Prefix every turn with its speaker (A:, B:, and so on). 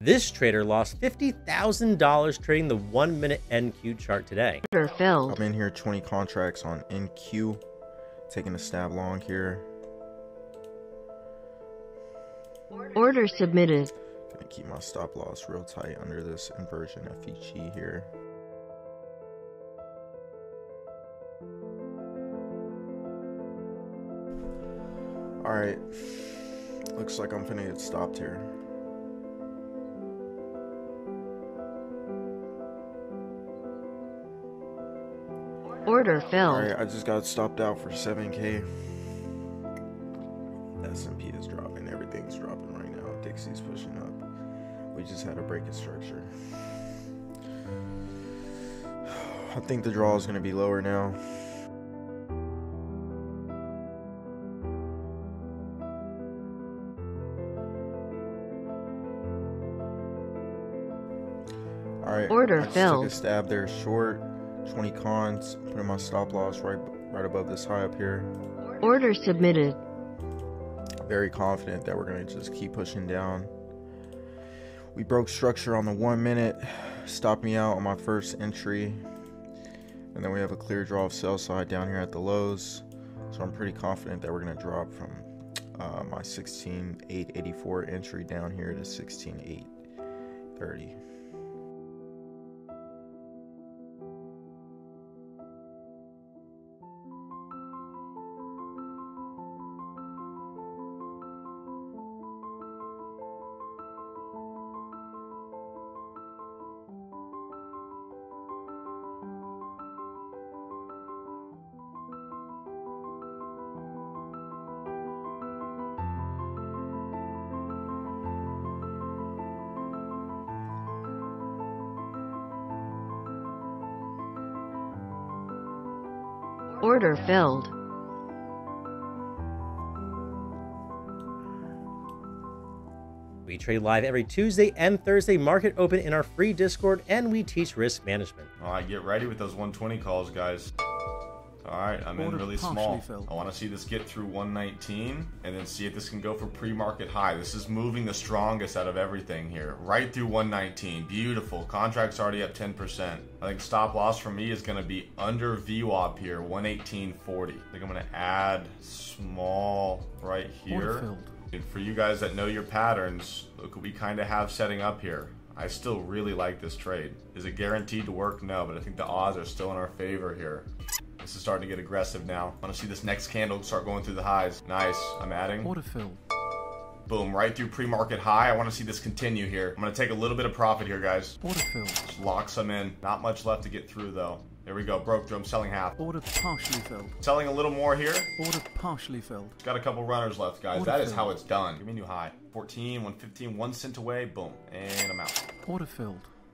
A: This trader lost $50,000 trading the one minute NQ chart today.
B: Order filled.
C: I'm in here 20 contracts on NQ. Taking a stab long here.
B: Order submitted.
C: Gonna keep my stop loss real tight under this inversion FVG here. Alright. Looks like I'm finna get stopped here.
B: Order filled.
C: Alright, I just got stopped out for 7k. S&P is dropping. Everything's dropping right now. Dixie's pushing up. We just had a break of structure. I think the draw is going to be lower now. Alright,
B: Order
C: I just
B: filled.
C: took a stab there short. 20 cons, putting my stop loss right right above this high up here.
B: Order submitted.
C: Very confident that we're gonna just keep pushing down. We broke structure on the one minute, stopped me out on my first entry. And then we have a clear draw of sell side down here at the lows. So I'm pretty confident that we're gonna drop from uh, my 16.884 entry down here to 16.830.
B: Order filled.
A: We trade live every Tuesday and Thursday, market open in our free Discord, and we teach risk management.
D: All right, get ready with those 120 calls, guys. All right, I'm in really small.
E: filled.
D: I want to see this get through 119 and then see if this can go for pre-market high. This is moving the strongest out of everything here. Right through 119. Beautiful. Contract's already up 10%. I think stop loss for me is going to be under VWAP here, 118.40. I think I'm going to add small right here. And for you guys that know your patterns, look what we kind of have setting up here. I still really like this trade. Is it guaranteed to work? No, but I think the odds are still in our favor here. This is starting to get aggressive now. I want to see this next candle start going through the highs. Nice. I'm adding.
E: Filled.
D: Boom. Right through pre-market high. I want to see this continue here. I'm going to take a little bit of profit here, guys.
E: Order filled.
D: Just lock some in. Not much left to get through, though. There we go. Broke through. I'm selling half.
E: Order partially filled.
D: Selling a little more here.
E: Order partially filled.
D: Got a couple runners left, guys.
E: Order
D: That is
E: filled.
D: how it's done. Give me a new high. 14, 115, one cent away. Boom. And I'm out.
E: Order filled.